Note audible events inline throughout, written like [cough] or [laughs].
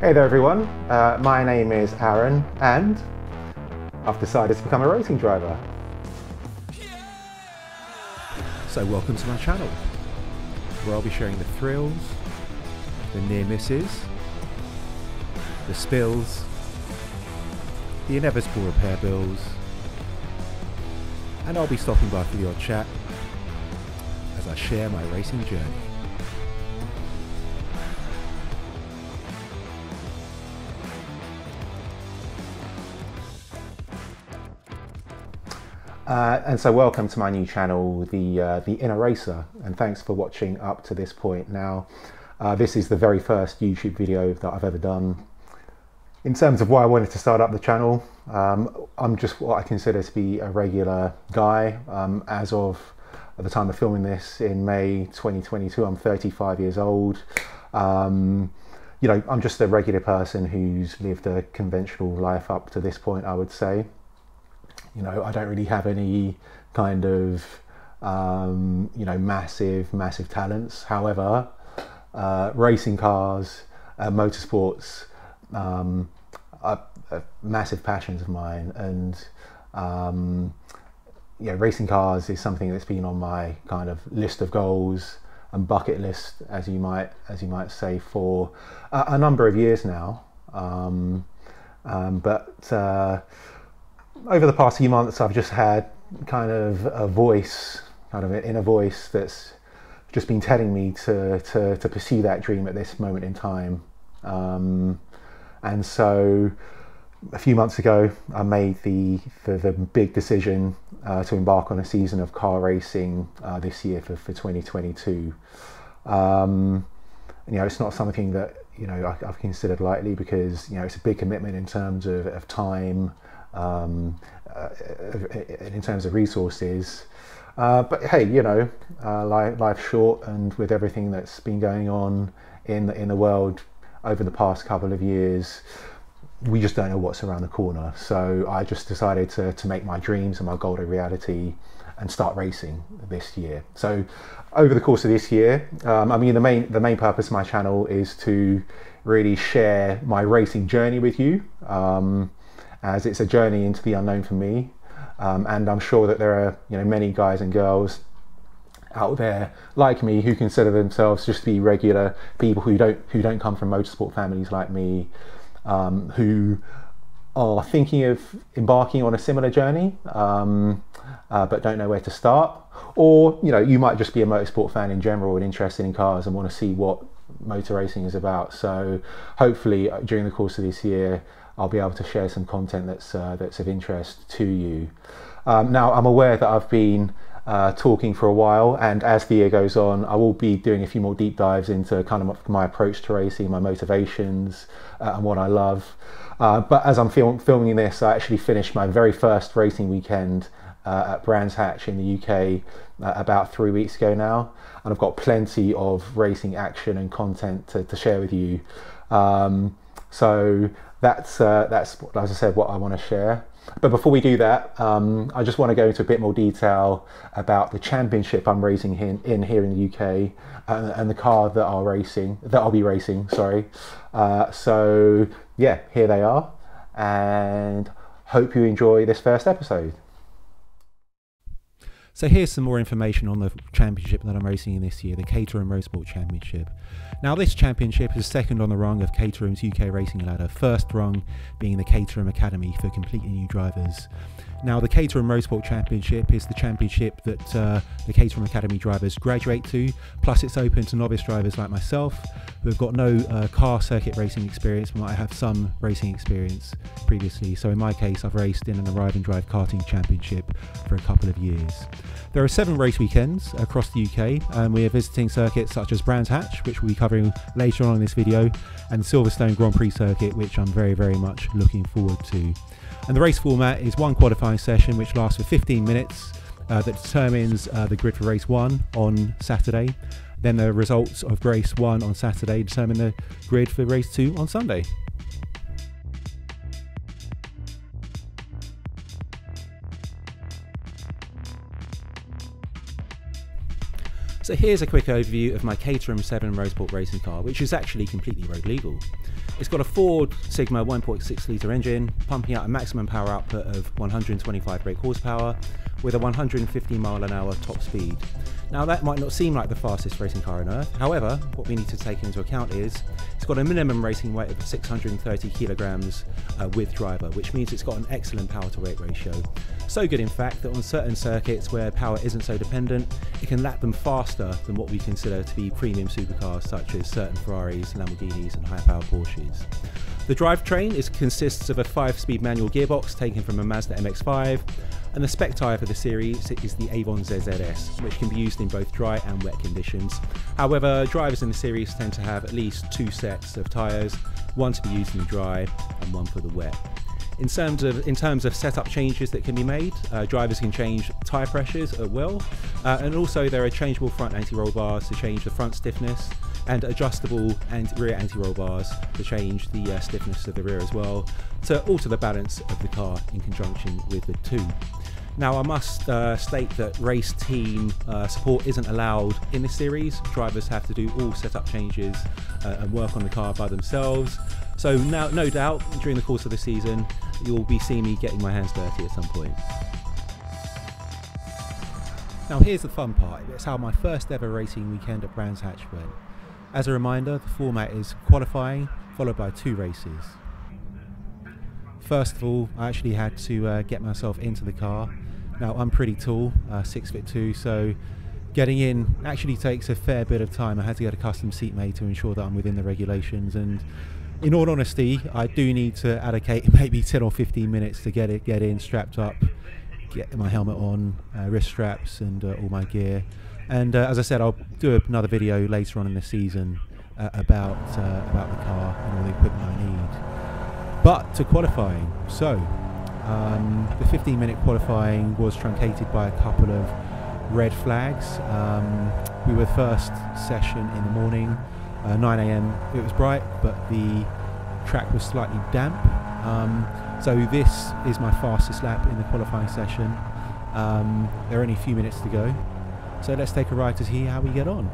Hey there everyone, uh, my name is Aaron and I've decided to become a racing driver. So welcome to my channel, where I'll be sharing the thrills, the near misses, the spills, the inevitable repair bills, and I'll be stopping by for odd chat as I share my racing journey. Uh, and so welcome to my new channel, the, uh, the Inner Racer, and thanks for watching up to this point. Now, uh, this is the very first YouTube video that I've ever done. In terms of why I wanted to start up the channel, um, I'm just what I consider to be a regular guy. Um, as of the time of filming this in May 2022, I'm 35 years old. Um, you know, I'm just a regular person who's lived a conventional life up to this point, I would say you know, I don't really have any kind of, um, you know, massive, massive talents. However, uh, racing cars, uh, motorsports, um, are, are, massive passions of mine, and um, yeah, racing cars is something that's been on my kind of list of goals and bucket list, as you might as you might say, for a, a number of years now. Um, um, but uh, over the past few months, I've just had kind of a voice, kind of an inner voice that's just been telling me to, to, to pursue that dream at this moment in time. Um, and so a few months ago, I made the, the, the big decision uh, to embark on a season of car racing uh, this year for, for 2022. Um, you know, it's not something that, you know, I, have considered lightly because, you know, it's a big commitment in terms of, of time, um, uh, in terms of resources. Uh, but hey, you know, uh, life, life's short, and with everything that's been going on in the, in the world over the past couple of years, we just don't know what's around the corner. So I just decided to, to make my dreams and my goal a reality and start racing this year. So over the course of this year, um, I mean, the main the main purpose of my channel is to really share my racing journey with you. Um, as it's a journey into the unknown for me. Um, and I'm sure that there are you know many guys and girls out there like me who consider themselves just to be regular people who don't who don't come from motorsport families like me, um, who are thinking of embarking on a similar journey um, uh, but don't know where to start. Or you know you might just be a motorsport fan in general and interested in cars and want to see what motor racing is about. So hopefully uh, during the course of this year I'll be able to share some content that's uh, that's of interest to you. Um, now, I'm aware that I've been uh, talking for a while, and as the year goes on, I will be doing a few more deep dives into kind of my approach to racing, my motivations, uh, and what I love. Uh, but as I'm film- filming this, I actually finished my very first racing weekend uh, at Brands Hatch in the UK uh, about three weeks ago now, and I've got plenty of racing action and content to, to share with you. Um, so that's uh, that's as I said what I want to share. But before we do that, um, I just want to go into a bit more detail about the championship I'm racing in, here in the UK and, and, the car that I'll racing that I'll be racing. Sorry. Uh, so yeah, here they are, and hope you enjoy this first episode. So here's some more information on the championship that I'm racing in this year, the Caterham Motorsport Championship. Now this championship is second on the rung of Caterham's UK racing ladder, first rung being the Caterham Academy for completely new drivers. Now, the Caterham Motorsport Championship is the championship that uh, the Caterham Academy drivers graduate to, plus it's open to novice drivers like myself who have got no uh, car circuit racing experience but might have some racing experience previously. So, in my case, I've raced in an arrive and drive karting championship for a couple of years. There are seven race weekends across the UK, and we are visiting circuits such as Brands Hatch, which we'll be covering later on in this video, and Silverstone Grand Prix circuit, which I'm very, very much looking forward to. And the race format is one qualifying session which lasts for 15 minutes uh, that determines uh, the grid for race one on Saturday. Then the results of race one on Saturday determine the grid for race two on Sunday. So here's a quick overview of my Caterham 7 Roadsport racing car, which is actually completely road legal. It's got a Ford Sigma 1.6 litre engine, pumping out a maximum power output of 125 brake horsepower with a 150 mile an hour top speed. Now that might not seem like the fastest racing car on earth, however, what we need to take into account is it's got a minimum racing weight of 630 kilograms uh, with driver, which means it's got an excellent power to weight ratio. So good in fact that on certain circuits where power isn't so dependent, it can lap them faster than what we consider to be premium supercars such as certain Ferraris, Lamborghinis and high power Porsches. The drivetrain is, consists of a 5-speed manual gearbox taken from a Mazda MX-5 and the spec tyre for the series is the Avon ZZS, which can be used in both dry and wet conditions. However, drivers in the series tend to have at least two sets of tyres, one to be used in the dry and one for the wet. In terms of in terms of setup changes that can be made, uh, drivers can change tyre pressures at will, uh, and also there are changeable front anti-roll bars to change the front stiffness, and adjustable anti rear anti-roll bars to change the uh, stiffness of the rear as well, to alter the balance of the car in conjunction with the two. Now, I must uh, state that race team uh, support isn't allowed in this series. Drivers have to do all setup changes uh, and work on the car by themselves. So, now, no doubt, during the course of the season, you'll be seeing me getting my hands dirty at some point. Now, here's the fun part it's how my first ever racing weekend at Brands Hatch went. As a reminder, the format is qualifying followed by two races. First of all, I actually had to uh, get myself into the car. Now, I'm pretty tall, uh, six foot two, so getting in actually takes a fair bit of time. I had to get a custom seat made to ensure that I'm within the regulations and in all honesty, I do need to allocate [laughs] maybe 10 or 15 minutes to get it, get in, strapped up, get my helmet on, uh, wrist straps, and uh, all my gear. And uh, as I said, I'll do another video later on in the season uh, about uh, about the car and all the equipment I need. But to qualifying, so um, the 15-minute qualifying was truncated by a couple of red flags. Um, we were first session in the morning. Uh, 9 a.m. It was bright, but the track was slightly damp. Um, so this is my fastest lap in the qualifying session. Um, there are only a few minutes to go. So let's take a ride to see how we get on.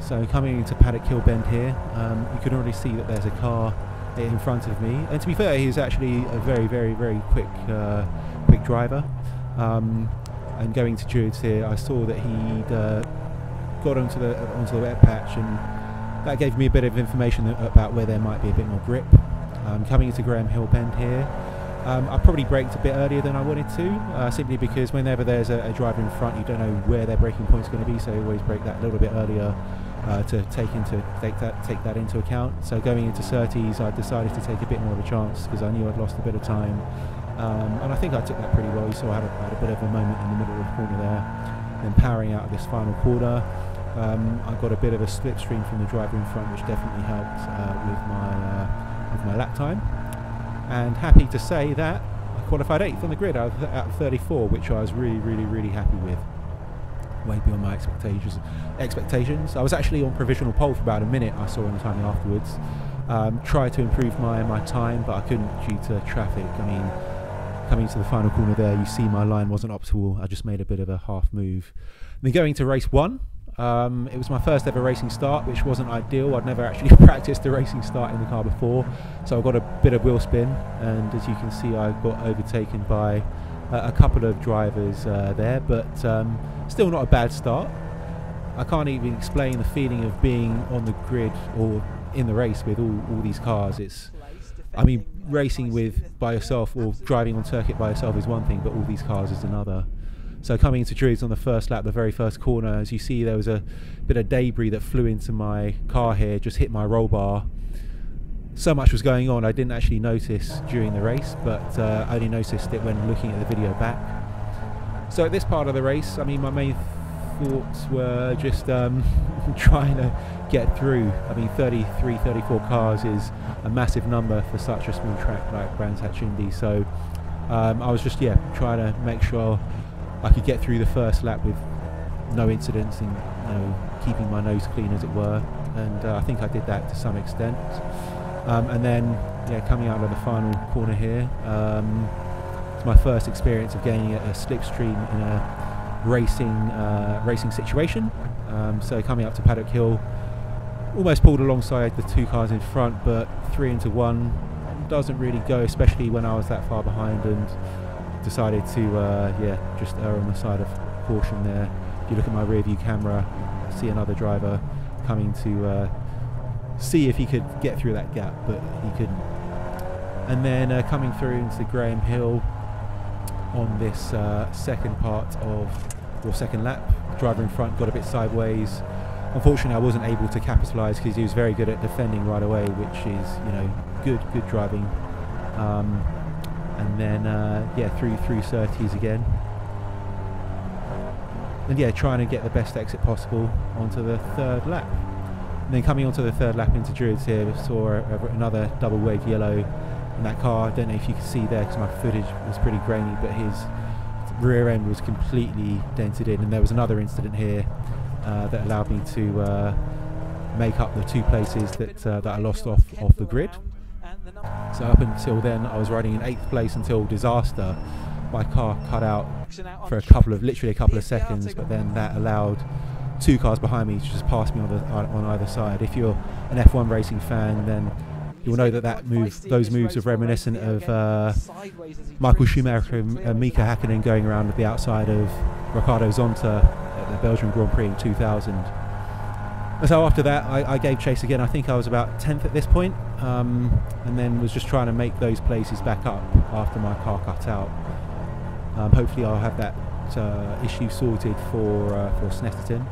So coming into Paddock Hill Bend here, um, you can already see that there's a car in front of me. And to be fair, he's actually a very, very, very quick, uh, quick driver. Um, and going to Druids here, I saw that he'd uh, got onto the onto the wet patch and that gave me a bit of information about where there might be a bit more grip. Um, coming into Graham Hill Bend here, um, I probably braked a bit earlier than I wanted to, uh, simply because whenever there's a, a, driver in front, you don't know where their braking point is going to be, so you always brake that a little bit earlier uh, to take into take that take that into account. So going into Surtees, I decided to take a bit more of a chance because I knew I'd lost a bit of time, um, and I think I took that pretty well. You saw I had a, had a bit of a moment in the middle of the corner there, then powering out of this final corner. Um, I got a bit of a slipstream from the driver in front, which definitely helped uh, with my uh, with my lap time. And happy to say that I qualified eighth on the grid out of, out 34, which I was really, really, really happy with. Way beyond my expectations. Expectations. I was actually on provisional pole for about a minute. I saw in the timing afterwards. Um, tried to improve my my time, but I couldn't due to traffic. I mean, coming to the final corner there, you see my line wasn't optimal. I just made a bit of a half move. then going to race one, um, it was my first ever racing start, which wasn't ideal. I'd never actually [laughs] practiced a racing start in the car before, so I got a bit of wheel spin, and as you can see, I got overtaken by a couple of drivers uh, there, but um, still not a bad start. I can't even explain the feeling of being on the grid or in the race with all, all these cars. It's, I mean, racing with by yourself or driving on circuit by yourself is one thing, but all these cars is another. So coming into Druids on the first lap, the very first corner, as you see, there was a bit of debris that flew into my car here, just hit my roll bar. So much was going on, I didn't actually notice during the race, but uh, I only noticed it when looking at the video back. So at this part of the race, I mean, my main thoughts were just um, [laughs] trying to get through. I mean, 33, 34 cars is a massive number for such a small track like Brands Hatch Indy. So um, I was just, yeah, trying to make sure I could get through the first lap with no incidents and you know keeping my nose clean as it were. And uh, I think I did that to some extent. Um, and then yeah coming out of the final corner here um, it's my first experience of gaining a, a slipstream in a racing uh, racing situation. Um, so coming up to Paddock Hill, almost pulled alongside the two cars in front, but three into one doesn't really go, especially when I was that far behind. And decided to uh, yeah just err on the side of caution there. If you look at my rear view camera, see another driver coming to uh, see if he could get through that gap, but he couldn't. And then uh, coming through into Graham Hill on this uh, second part of or second lap, driver in front got a bit sideways. Unfortunately, I wasn't able to capitalise because he was very good at defending right away, which is you know good good driving. Um, and then uh, yeah, through through Surtees again. And yeah, trying to get the best exit possible onto the third lap. And then coming onto the third lap into Druids here, we saw another double wave yellow in that car. I don't know if you can see there because my footage was pretty grainy, but his rear end was completely dented in. And there was another incident here uh, that allowed me to uh, make up the two places that uh, that I lost off off the grid. So up until then, I was riding in eighth place until disaster. My car cut out for a couple of literally a couple of seconds, but then that allowed two cars behind me to just pass me on, the, on either side. If you're an F1 racing fan, then you'll know that that move, those moves are reminiscent of uh, Michael Schumacher and, and Mika Hakkinen going around at the outside of Ricardo Zonta at the Belgian Grand Prix in 2000. So after that, I, I, gave chase again. I think I was about 10th at this point, um, and then was just trying to make those places back up after my car cut out. Um, hopefully, I'll have that uh, issue sorted for uh, for Snetterton.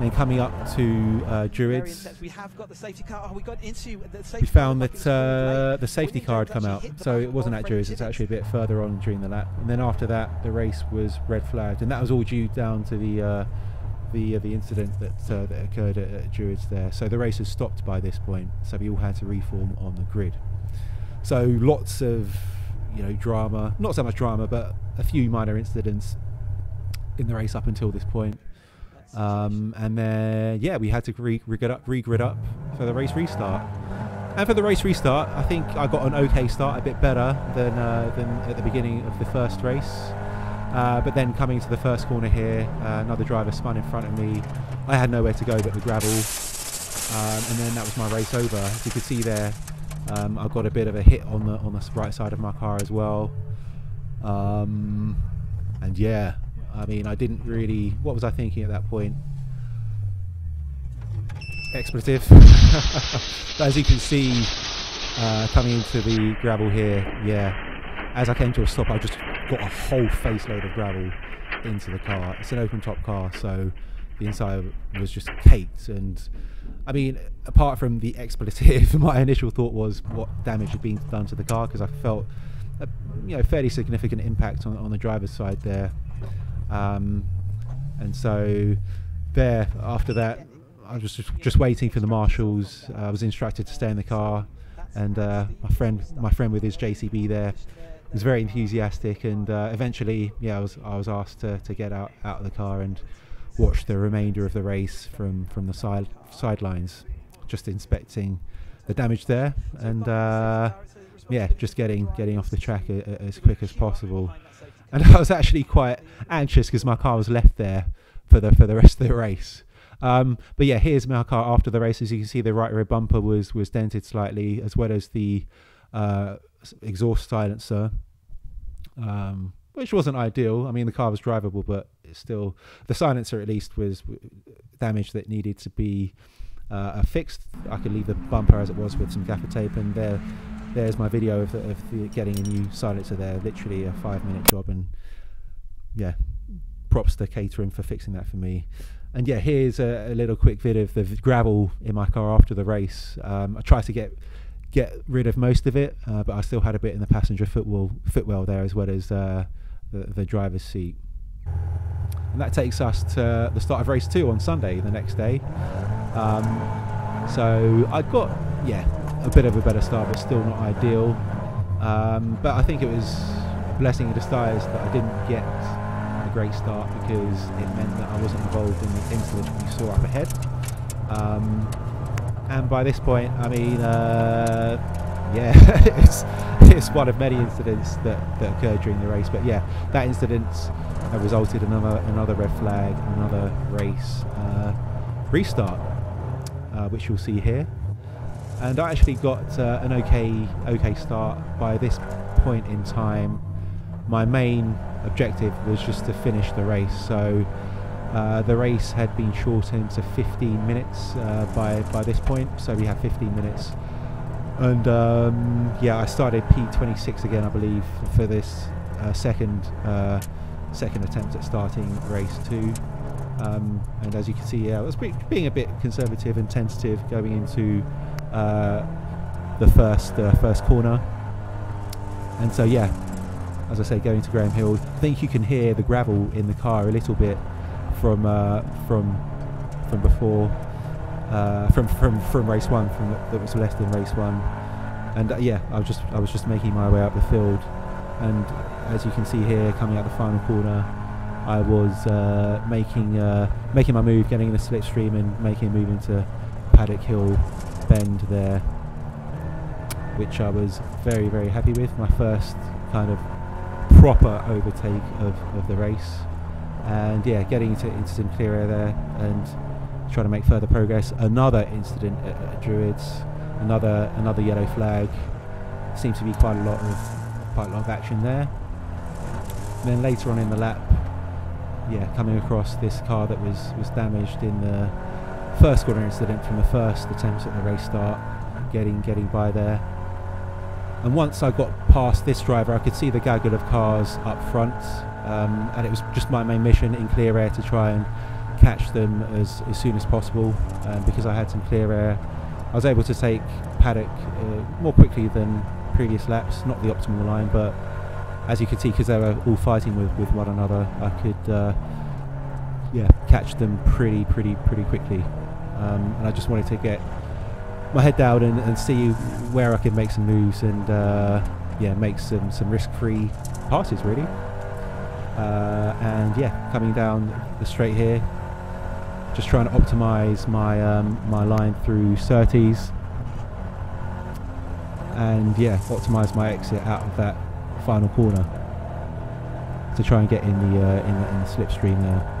Then coming up to uh, Druids, we have got the safety car. Oh, we got into the safety we found that uh, the safety car had come out, so it wasn't at Druids. It's actually a bit further on during the lap. And then after that, the race was red flagged, and that was all due down to the uh, the uh, the incident that uh, that occurred at, at Druids there. So the race has stopped by this point. So we all had to reform on the grid. So lots of you know drama, not so much drama, but a few minor incidents in the race up until this point. Um, and then, yeah, we had to re- regrid up, regrid up for the race restart. And for the race restart, I think I got an okay start, a bit better than uh, than at the beginning of the first race. Uh, but then coming to the first corner here, uh, another driver spun in front of me. I had nowhere to go but the gravel, um, and then that was my race over. As you can see there, um, I got a bit of a hit on the on the right side of my car as well. Um, and yeah, I mean, I didn't really. What was I thinking at that point? Expletive. [laughs] as you can see, uh, coming into the gravel here, yeah. As I came to a stop, I just got a whole face load of gravel into the car. It's an open top car, so the inside was just caked. And I mean, apart from the expletive, [laughs] my initial thought was what damage had been done to the car because I felt a you know fairly significant impact on, on the driver's side there. Um, and so there, after that, I was just, just waiting for the marshals. Uh, I was instructed to stay in the car, and uh, my friend, my friend with his JCB there, was very enthusiastic. And uh, eventually, yeah, I was I was asked to, to get out, out of the car and watch the remainder of the race from from the side sidelines, just inspecting the damage there, and uh, yeah, just getting getting off the track a, a, as quick as possible and [laughs] I was actually quite anxious because my car was left there for the for the rest of the race. Um, but yeah, here's my car after the race. As you can see, the right rear bumper was was dented slightly, as well as the uh, exhaust silencer, um, which wasn't ideal. I mean, the car was drivable, but still, the silencer at least was damaged that needed to be uh, fixed. I could leave the bumper as it was with some gaffer tape, and there there's my video of, the, of the getting a new silencer there. Literally a five minute job, and yeah, props to Caterham for fixing that for me. And yeah, here's a, a little quick vid of the gravel in my car after the race. Um, I tried to get get rid of most of it, uh, but I still had a bit in the passenger footwell footwell there as well as uh, the, the driver's seat. And that takes us to the start of race two on Sunday, the next day. Um, so I got yeah a bit of a better start, but still not ideal. Um, but I think it was a blessing in disguise that I didn't get a great start because it meant that I wasn't involved in the incident we saw up ahead. Um, and by this point, I mean, uh, yeah, [laughs] it's, it's one of many incidents that, that occurred during the race. But yeah, that incident uh, resulted in another, another red flag, another race uh, restart, uh, which you'll see here. And I actually got uh, an okay, okay start by this point in time. My main objective was just to finish the race. So uh, the race had been shortened to 15 minutes uh, by by this point, so we have 15 minutes. And um, yeah, I started P26 again, I believe, for this uh, second uh, second attempt at starting race two. Um, and as you can see, yeah, I was being a bit conservative and tentative going into uh, the first first corner. And so yeah, as I say, going to Graham Hill, I think you can hear the gravel in the car a little bit from uh, from from before uh, from from from race one from that was left in race one. And uh, yeah I was just I was just making my way up the field. And as you can see here coming out the final corner I was uh, making uh, making my move getting in the slipstream and making a move into Paddock Hill bend there which I was very very happy with. My first kind of proper overtake of, of the race and yeah, getting into, into some clear air there and trying to make further progress. Another incident at, at Druids, another another yellow flag. Seems to be quite a lot of quite a lot of action there. And then later on in the lap, yeah, coming across this car that was was damaged in the first corner incident from the first attempt at the race start, getting getting by there. And once I got past this driver, I could see the gaggle of cars up front um, and it was just my main mission in clear air to try and catch them as, as soon as possible. Um, because I had some clear air, I was able to take paddock uh, more quickly than previous laps. Not the optimal line, but as you can see, because they were all fighting with, with one another, I could uh, yeah catch them pretty pretty pretty quickly. Um, and I just wanted to get my head down and, and see where I could make some moves and uh, yeah make some some risk-free passes really. Uh, and yeah, coming down the straight here, just trying to optimize my um, my line through Surtees, and yeah, optimize my exit out of that final corner to try and get in the uh, in the, in the slipstream there.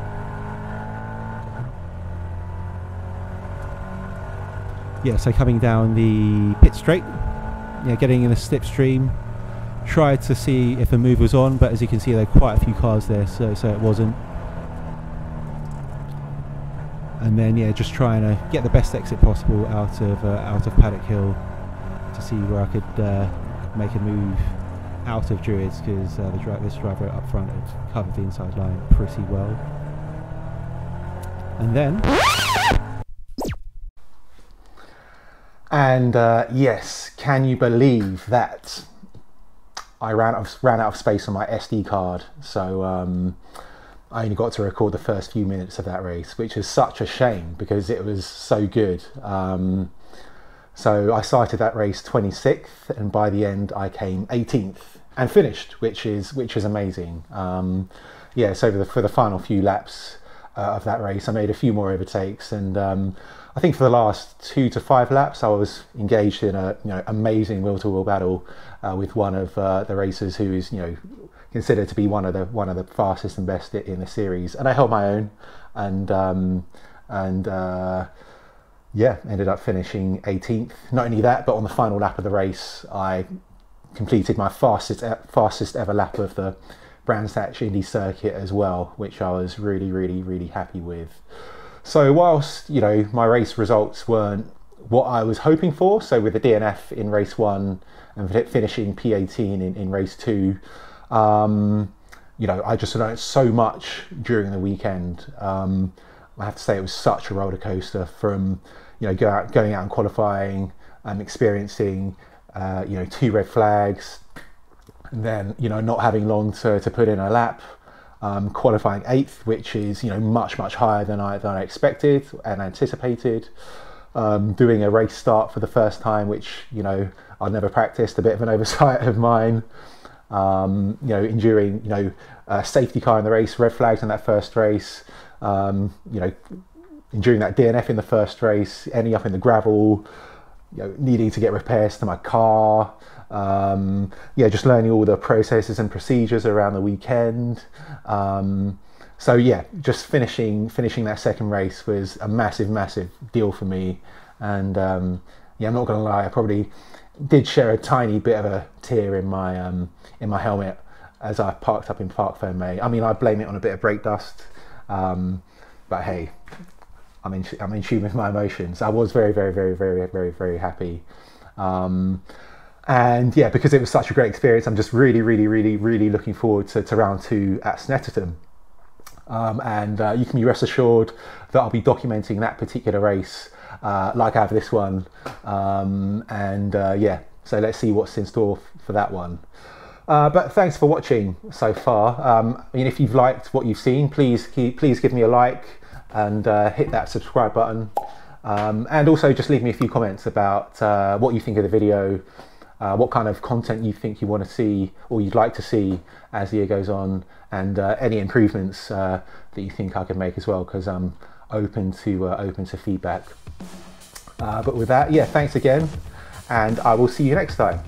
Yeah, so coming down the pit straight, yeah, getting in the slipstream, tried to see if a move was on, but as you can see, there are quite a few cars there, so so it wasn't. And then yeah, just trying to get the best exit possible out of uh, out of Paddock Hill to see where I could uh, make a move out of Druids because uh, dri this driver up front had covered the inside line pretty well. And then. And uh, yes, can you believe that I ran out of, ran out of space on my SD card, so um, I only got to record the first few minutes of that race, which is such a shame because it was so good. Um, so I started that race 26th, and by the end I came 18th and finished, which is which is amazing. Um, yeah, so for the, for the final few laps uh, of that race, I made a few more overtakes, and um, I think for the last two to five laps, I was engaged in a you know amazing wheel to wheel battle uh, with one of uh, the racers who is you know considered to be one of the one of the fastest and best in the series, and I held my own, and um, and uh, yeah, ended up finishing 18th. Not only that, but on the final lap of the race, I completed my fastest fastest ever lap of the Brands Hatch Indy circuit as well, which I was really really really happy with. So whilst you know my race results weren't what I was hoping for, so with the DNF in race one and finishing P18 in, in race two, um, you know I just learned so much during the weekend. Um, I have to say it was such a roller coaster from you know go out, going out and qualifying and experiencing uh, you know two red flags, and then you know not having long to, to put in a lap um, qualifying eighth, which is you know much much higher than I than I expected and anticipated. Um, doing a race start for the first time, which you know I'd never practiced, a bit of an [laughs] oversight of mine. Um, you know, enduring you know a safety car in the race, red flags in that first race. Um, you know, enduring that DNF in the first race, ending up in the gravel. you know, needing to get repairs to my car. Um, yeah, just learning all the processes and procedures around the weekend. Um, so yeah, just finishing finishing that second race was a massive, massive deal for me. And um, yeah, I'm not going to lie, I probably did share a tiny bit of a tear in my um, in my helmet as I parked up in Parc Fermé. I mean, I blame it on a bit of brake dust, um, but hey, I'm in I'm in tune with my emotions. I was very, very, very, very, very, very happy. Um, and yeah, because it was such a great experience, I'm just really, really, really, really looking forward to, to round two at Snetterton. Um, and uh, you can be rest assured that I'll be documenting that particular race uh, like I have this one. Um, and uh, yeah, so let's see what's in store for that one. Uh, but thanks for watching so far. Um, I mean, if you've liked what you've seen, please keep, please give me a like and uh, hit that subscribe button. Um, and also just leave me a few comments about uh, what you think of the video, uh, what kind of content you think you want to see or you'd like to see as the year goes on, and uh, any improvements uh, that you think I could make as well, because I'm open to uh, open to feedback. but with that, yeah, thanks again, and I will see you next time.